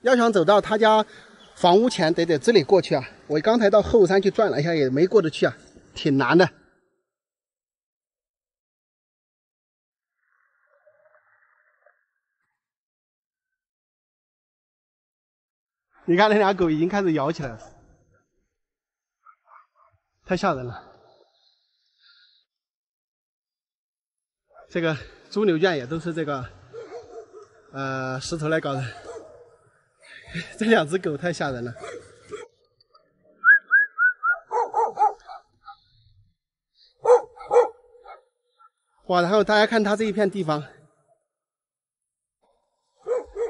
要想走到他家房屋前，得得这里过去啊。我刚才到后山去转了一下，也没过得去啊，挺难的。你看那俩狗已经开始摇起来了，太吓人了。这个猪牛圈也都是这个，呃，石头来搞的。这两只狗太吓人了。哇，然后大家看它这一片地方，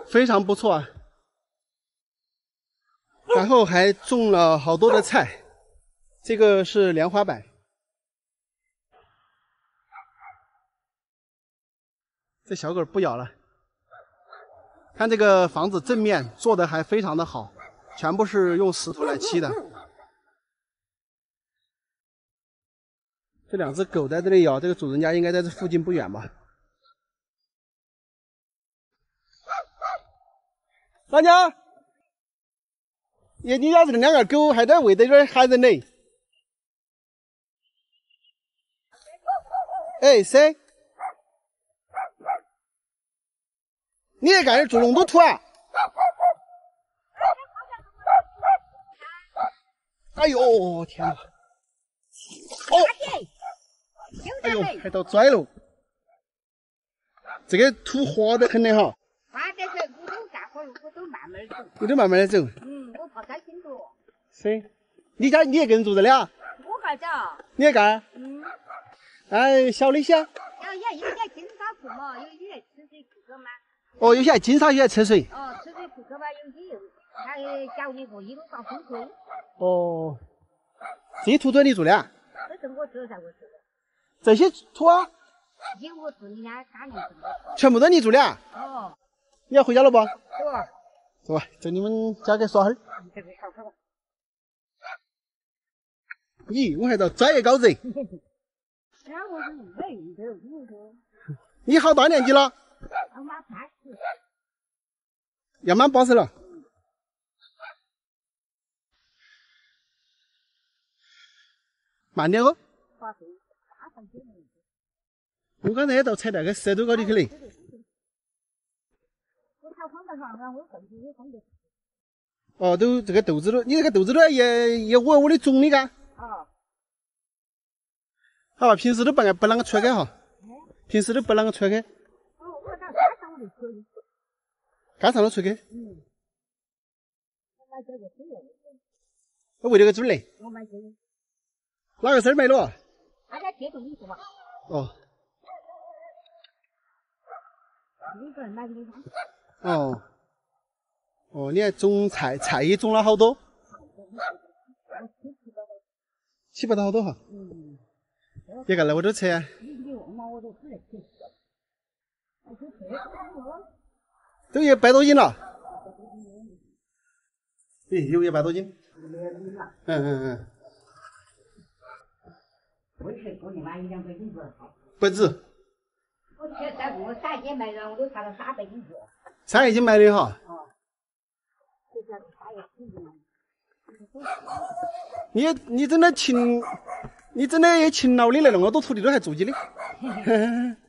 非常不错啊。然后还种了好多的菜，这个是莲花板。这小狗不咬了。看这个房子正面做的还非常的好，全部是用石头来砌的。这两只狗在这里咬，这个主人家应该在这附近不远吧？大娘。你你家这两个狗还在围在这喊人呢？哎，谁？你在干做那么多土啊？哎呦天哪！哦，哎呦，还到拽了。这个土滑得很的哈。滑得很，我都干活，我都慢慢走。我都慢慢的走。嗯，我怕担心着。是。你家你一个人住这里啊？我干着。你也干？嗯。哎，小的些。要要有些金沙铺嘛，有。哦，有些还金沙，有些吃水。哦，吃水库个嘛，有些又还交那个一路搞风水。哦。这些土都是你做的啊？这是我做的，我做的。这些土啊？家干的。全部都你做的啊？哦。你要回家了不？走。走吧，在你们家给耍会儿。咦，我还到专业高子。你好大年纪了？要满八十。了。慢点哦。我刚才也到踩那个石头高头去嘞。哦，都这个豆子都，你这个豆子都也也我我的种的干。啊。好，平时都不不啷个出开哈。平时都不啷个出开。干上我就出干上都出开。嗯。我喂了个猪嘞。我买这个。哪个事儿没了？他在街头里做嘛。哦。一个人买的哦。哦，你还种菜，菜也种了好多。七八好多哈。嗯。一个那多车啊？都一百多斤了。对，有一百多斤。嗯嗯嗯。不止过年买一两百斤子。不止。我去在我三斤买的，我都差了三百斤子。三斤买的哈。你你真的勤，你真的也勤劳的来那么多土地都还住起的。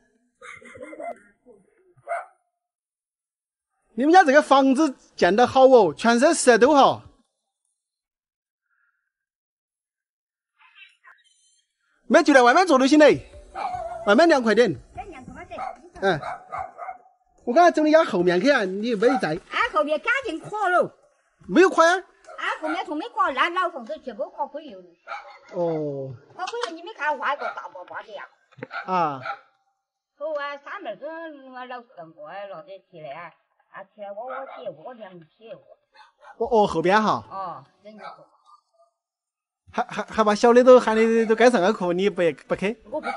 你们家这个房子建得好哦，全身石头哈。没就在外面坐就行嘞，外面凉快点。嗯。我刚才走你家后面去啊，你没在。俺后面赶紧垮了。没有垮呀。俺后面从没垮，那老房子全部垮毁了。哦。垮毁了，你没看挖一个大坝坝的呀？啊。后啊，三门子我老四过来拿点起来啊，啊起来挖挖地，挖两起。哦哦，后边哈。哦，人家说。还还还把小的都喊的都该上个课，你不不去？我不去。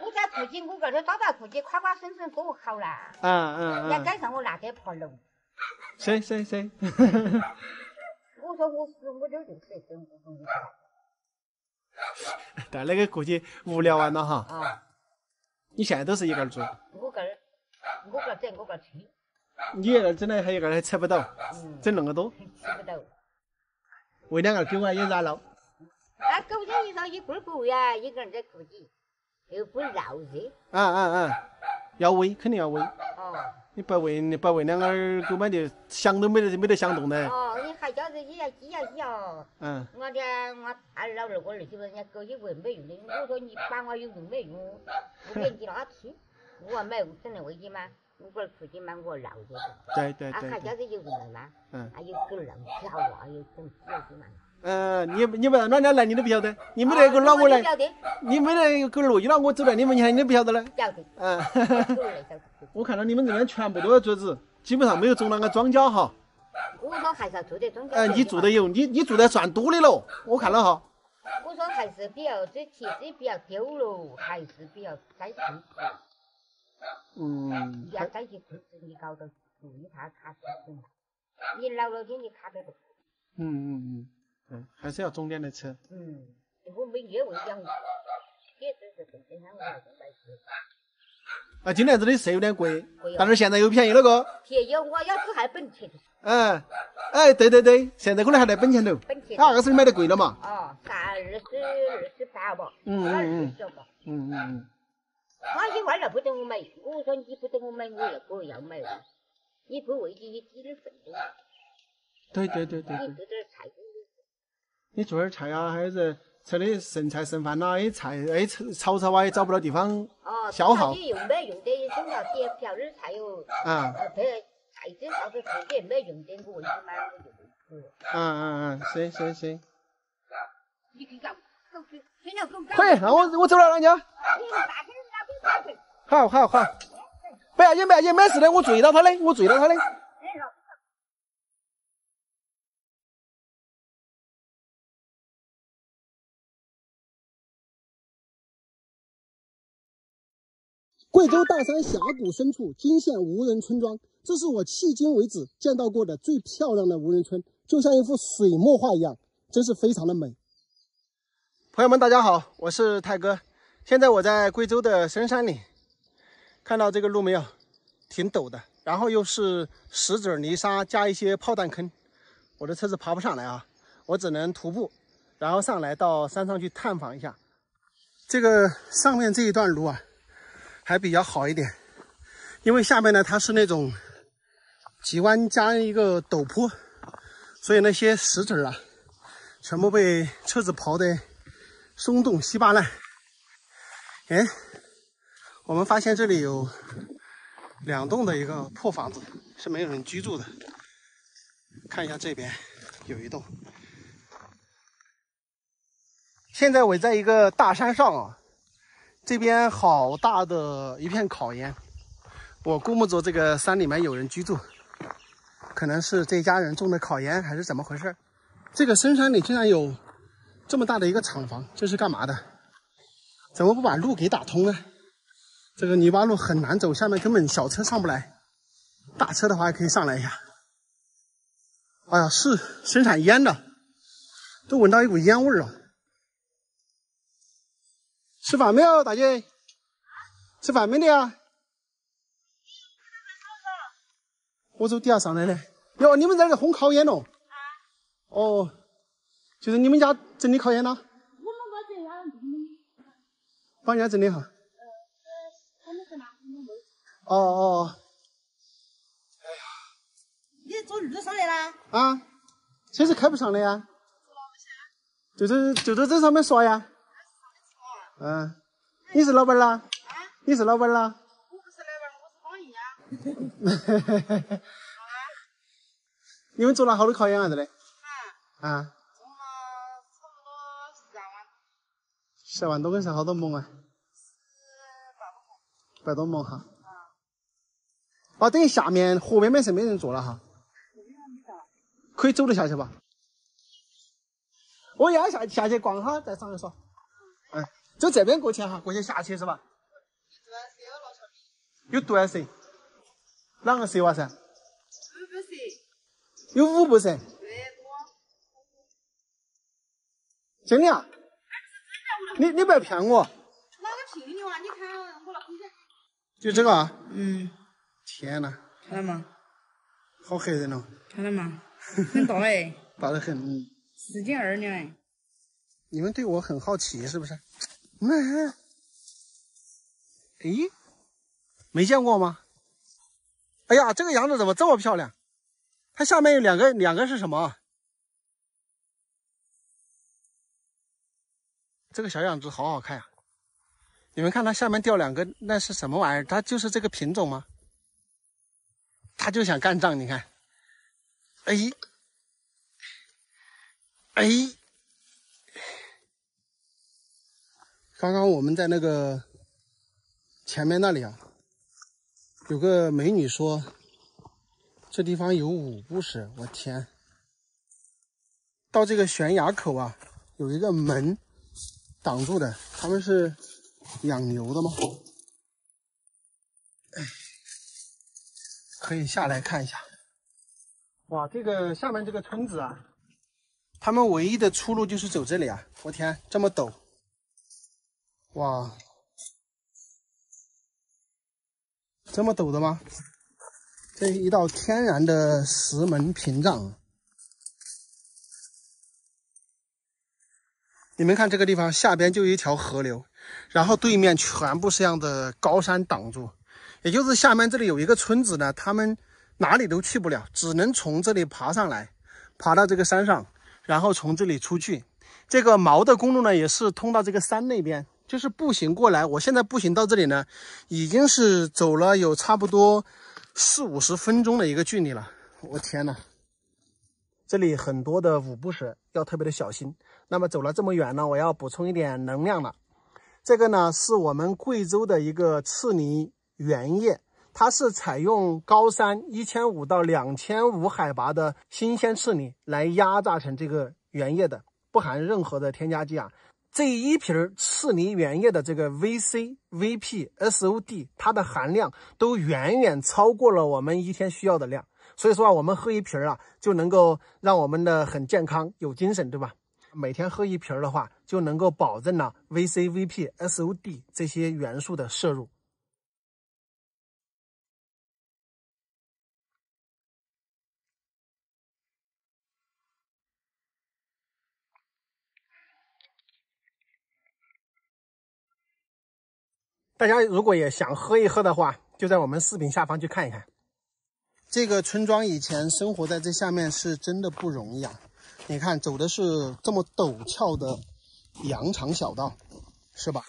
我在附近，我搁这招待附近，快快生生多好啦。嗯嗯嗯。要赶上我那边爬楼。谁谁谁？我说我死，我这就是真。但那个过去无聊完了哈。啊。你现在都是一个人住？我个儿，我个儿整，我个儿吃。你那整的还一个还吃不到，整那么多，吃不到。喂两个狗啊，也难捞。啊，狗这一烧一棍不喂啊，一个人在顾及，又不闹热。啊啊啊！要喂，肯定要喂。哦。你不喂，你不喂两个狗嘛，就想都没得没得想动的。哦，你还叫人家鸡呀鸡呀。嗯。我的我大老二我儿媳妇，人家狗一喂没用的。我说你把我有用没用？不给你拉吃，我没有整的喂鸡吗？我不是出去嘛，我闹热。对对对。啊，还叫人有用的吗？嗯。还有狗浪跳啊，有整死的嘛。嗯，你你不哪家来你都不晓得，你没得个老我来，你没得个乐意了我走来，你们你你都不晓得嘞。晓得。嗯。我看到你们这边全部都是桌子，基本上没有种那个庄稼哈。我说还是要做点庄稼。嗯，你做的有，你你做的算多的了，我看了哈。我说还是比较这铁子比较丢了，还是比较在控制。嗯。要在去控制，你搞到注意他卡死你老了天你卡得不？嗯嗯嗯。嗯，还是要种点来吃。嗯，我每月喂养，也只是正正常常来吃。啊，今年子的是有点贵，但是现在又便宜了个。便宜，我要是还本钱。嗯，哎，对对对，现在可能还在本钱头。本钱。他二十买的贵了嘛？哦，三二十二十八吧。嗯嗯嗯。嗯嗯嗯。他一万了不等我买，我说你不等我买，我也不要买了。你不为你积点分多。对对对对。你做点菜。你做点菜啊，还是吃的剩菜剩饭呐？哎，菜哎炒炒啊，也找不到地方消耗。哦，用没用的，菜哟。啊。这菜真倒是自己没用的，我为什么我就不吃？嗯嗯嗯，行行行。你去搞，走走。可以，那我我走了，人家。好好好，不要紧不要紧，没事的，我注意到他的，我注意到他的。贵州大山峡谷深处惊现无人村庄，这是我迄今为止见到过的最漂亮的无人村，就像一幅水墨画一样，真是非常的美。朋友们，大家好，我是泰哥，现在我在贵州的深山里，看到这个路没有？挺陡的，然后又是石子泥沙加一些炮弹坑，我的车子爬不上来啊，我只能徒步，然后上来到山上去探访一下。这个上面这一段路啊。还比较好一点，因为下面呢它是那种急弯加一个陡坡，所以那些石子啊，全部被车子刨的松动稀巴烂。哎，我们发现这里有两栋的一个破房子，是没有人居住的。看一下这边有一栋。现在我在一个大山上啊。这边好大的一片烤烟，我估摸着这个山里面有人居住，可能是这家人种的烤烟还是怎么回事？这个深山里竟然有这么大的一个厂房，这是干嘛的？怎么不把路给打通呢？这个泥巴路很难走，下面根本小车上不来，大车的话可以上来一下。哎呀，是生产烟的，都闻到一股烟味了。吃饭没有，大姐？吃饭没得呀？我走底下上来的。哟，你们在这烘烤烟喽？啊。哦，就是你们家整的烤烟呐？帮人家整的哈？呃，他们是哪？哦哦。哎呀。你坐路上来啦？啊，车是开不上的呀。就这就在这上面刷呀。嗯，你是老板啦？啊，你是老板啦？我不是老板，我是网易啊。你们做了好多考研啊？这里？啊。啊。十万多跟是好多亩啊？十百多亩。百多亩哈。啊。哦，等于下面河边边是没人坐了哈。可以走得下去吧？我要下下去逛哈，再上来说。嗯。就这边过去哈，过去下去是吧？有断蛇，哪个蛇哇噻？五步蛇。有五步蛇。真的啊？你你不要骗我。哪个骗你哇？你看我那空间。就这个啊？嗯。天呐。看到吗？好吓人哦！看到吗？很大哎，大得很。四斤二两哎。你们对我很好奇是不是？那，哎，没见过吗？哎呀，这个羊子怎么这么漂亮？它下面有两个，两个是什么？这个小养子好好看呀！你们看它下面掉两个，那是什么玩意儿？它就是这个品种吗？它就想干仗，你看，哎，哎，刚刚我们在那个前面那里啊，有个美女说，这地方有五步石，我天！到这个悬崖口啊，有一个门。挡住的，他们是养牛的吗？哎，可以下来看一下。哇，这个下面这个村子啊，他们唯一的出路就是走这里啊！我天，这么陡！哇，这么陡的吗？这一道天然的石门屏障。你们看这个地方下边就一条河流，然后对面全部是这样的高山挡住，也就是下面这里有一个村子呢，他们哪里都去不了，只能从这里爬上来，爬到这个山上，然后从这里出去。这个毛的公路呢，也是通到这个山那边，就是步行过来。我现在步行到这里呢，已经是走了有差不多四五十分钟的一个距离了。我天呐！这里很多的五步蛇，要特别的小心。那么走了这么远呢，我要补充一点能量了。这个呢是我们贵州的一个赤泥原叶，它是采用高山一千五到两千五海拔的新鲜赤泥来压榨成这个原叶的，不含任何的添加剂啊。这一瓶赤泥原叶的这个 VC、VP、SOD，它的含量都远远超过了我们一天需要的量。所以说啊，我们喝一瓶啊，就能够让我们的很健康、有精神，对吧？每天喝一瓶的话，就能够保证了 VC、VP、SOD 这些元素的摄入。大家如果也想喝一喝的话，就在我们视频下方去看一看。这个村庄以前生活在这下面是真的不容易啊。你看，走的是这么陡峭的羊肠小道，是吧？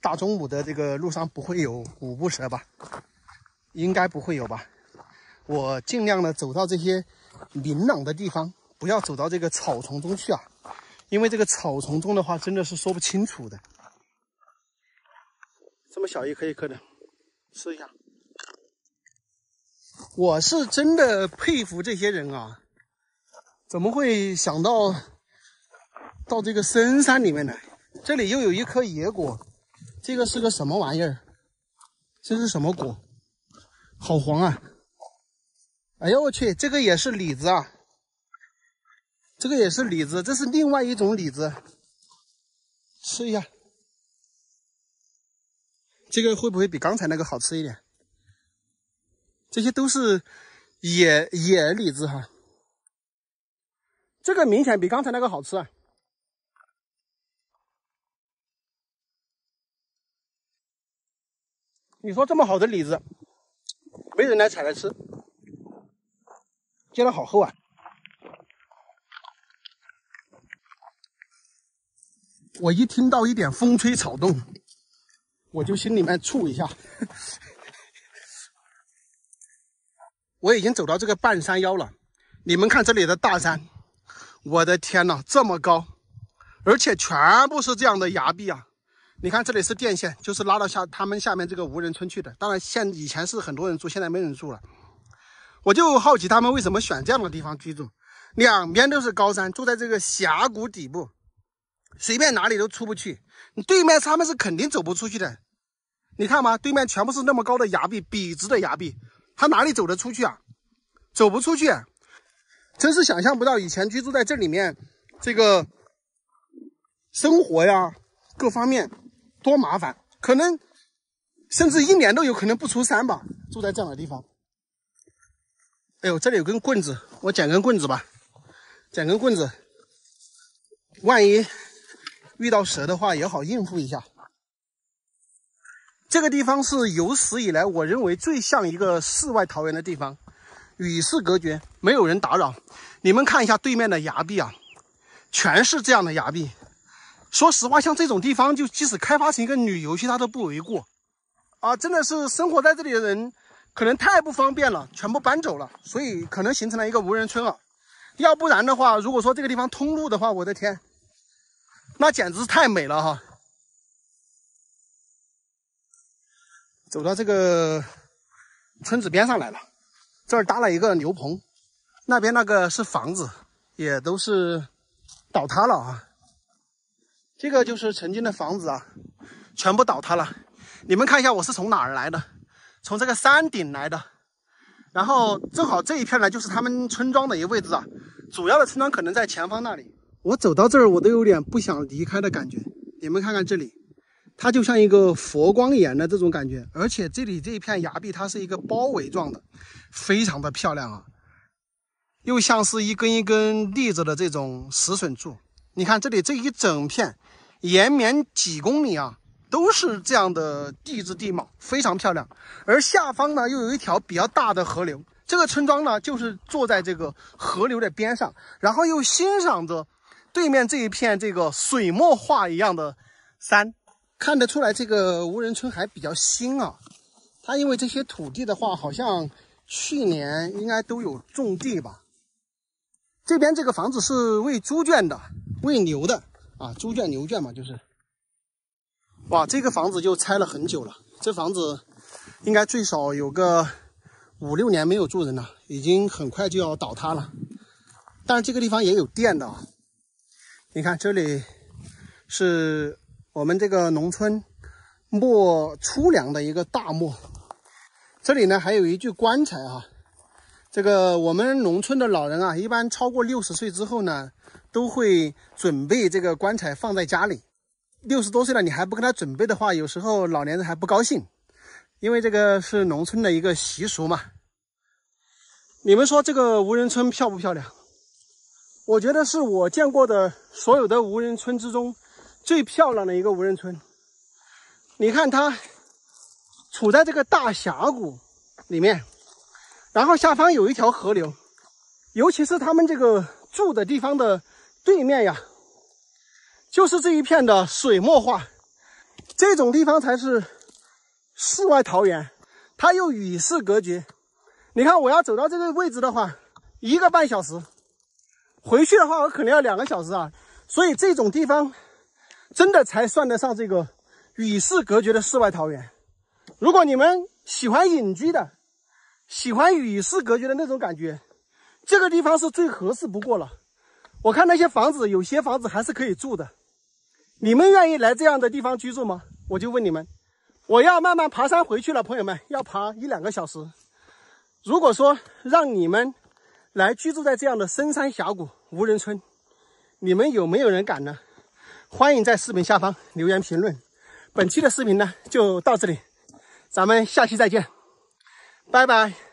大中午的这个路上不会有五步蛇吧？应该不会有吧？我尽量的走到这些明朗的地方，不要走到这个草丛中去啊，因为这个草丛中的话真的是说不清楚的。这么小一颗一颗的，试一下。我是真的佩服这些人啊！怎么会想到到这个深山里面来？这里又有一颗野果，这个是个什么玩意儿？这是什么果？好黄啊！哎呦我去，这个也是李子啊！这个也是李子，这是另外一种李子。吃一下，这个会不会比刚才那个好吃一点？这些都是野野李子哈。这个明显比刚才那个好吃啊！你说这么好的李子，没人来采来吃，结的好厚啊！我一听到一点风吹草动，我就心里面怵一下。我已经走到这个半山腰了，你们看这里的大山。我的天呐，这么高，而且全部是这样的崖壁啊！你看这里是电线，就是拉到下他们下面这个无人村去的。当然，现以前是很多人住，现在没人住了。我就好奇他们为什么选这样的地方居住，两边都是高山，住在这个峡谷底部，随便哪里都出不去。你对面他们是肯定走不出去的。你看嘛，对面全部是那么高的崖壁，笔直的崖壁，他哪里走得出去啊？走不出去。真是想象不到以前居住在这里面，这个生活呀，各方面多麻烦，可能甚至一年都有可能不出山吧。住在这样的地方，哎呦，这里有根棍子，我捡根棍子吧，捡根棍子，万一遇到蛇的话也好应付一下。这个地方是有史以来我认为最像一个世外桃源的地方，与世隔绝，没有人打扰。你们看一下对面的崖壁啊，全是这样的崖壁。说实话，像这种地方，就即使开发成一个旅游区，它都不为过啊！真的是生活在这里的人，可能太不方便了，全部搬走了，所以可能形成了一个无人村啊。要不然的话，如果说这个地方通路的话，我的天，那简直是太美了哈！走到这个村子边上来了，这儿搭了一个牛棚，那边那个是房子，也都是倒塌了啊。这个就是曾经的房子啊，全部倒塌了。你们看一下，我是从哪儿来的？从这个山顶来的。然后正好这一片呢，就是他们村庄的一个位置啊。主要的村庄可能在前方那里。我走到这儿，我都有点不想离开的感觉。你们看看这里，它就像一个佛光岩的这种感觉。而且这里这一片崖壁，它是一个包围状的，非常的漂亮啊。又像是一根一根立着的这种石笋柱。你看这里这一整片。延绵几公里啊，都是这样的地质地貌，非常漂亮。而下方呢，又有一条比较大的河流。这个村庄呢，就是坐在这个河流的边上，然后又欣赏着对面这一片这个水墨画一样的山。看得出来，这个无人村还比较新啊。它因为这些土地的话，好像去年应该都有种地吧。这边这个房子是喂猪圈的，喂牛的。啊，猪圈牛圈嘛，就是，哇，这个房子就拆了很久了。这房子应该最少有个五六年没有住人了，已经很快就要倒塌了。但是这个地方也有电的啊。你看这里是我们这个农村磨粗粮的一个大磨。这里呢还有一具棺材啊。这个我们农村的老人啊，一般超过六十岁之后呢。都会准备这个棺材放在家里。六十多岁了，你还不给他准备的话，有时候老年人还不高兴。因为这个是农村的一个习俗嘛。你们说这个无人村漂不漂亮？我觉得是我见过的所有的无人村之中最漂亮的一个无人村。你看它处在这个大峡谷里面，然后下方有一条河流，尤其是他们这个住的地方的。对面呀，就是这一片的水墨画，这种地方才是世外桃源，它又与世隔绝。你看，我要走到这个位置的话，一个半小时；回去的话，我可能要两个小时啊。所以这种地方，真的才算得上这个与世隔绝的世外桃源。如果你们喜欢隐居的，喜欢与世隔绝的那种感觉，这个地方是最合适不过了。我看那些房子，有些房子还是可以住的。你们愿意来这样的地方居住吗？我就问你们，我要慢慢爬山回去了，朋友们，要爬一两个小时。如果说让你们来居住在这样的深山峡谷无人村，你们有没有人敢呢？欢迎在视频下方留言评论。本期的视频呢就到这里，咱们下期再见，拜拜。